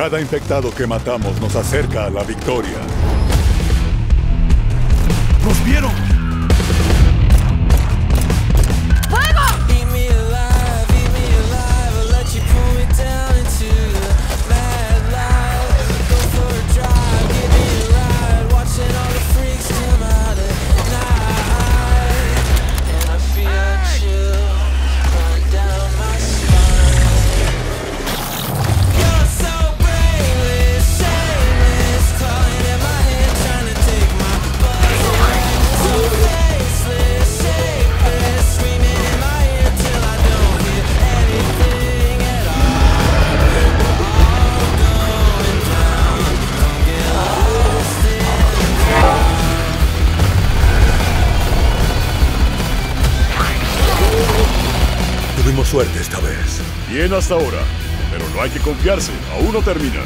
Cada infectado que matamos nos acerca a la victoria. Suerte esta vez. Bien hasta ahora, pero no hay que confiarse, aún no termina.